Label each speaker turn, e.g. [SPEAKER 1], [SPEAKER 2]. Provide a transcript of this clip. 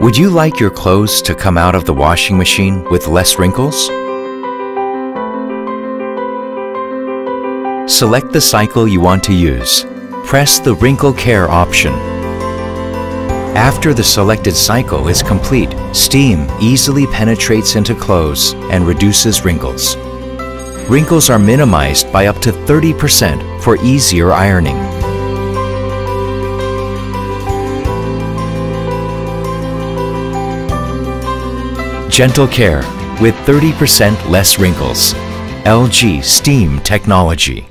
[SPEAKER 1] Would you like your clothes to come out of the washing machine with less wrinkles? Select the cycle you want to use. Press the Wrinkle Care option. After the selected cycle is complete, steam easily penetrates into clothes and reduces wrinkles. Wrinkles are minimized by up to 30% for easier ironing. Gentle care with 30% less wrinkles. LG Steam Technology.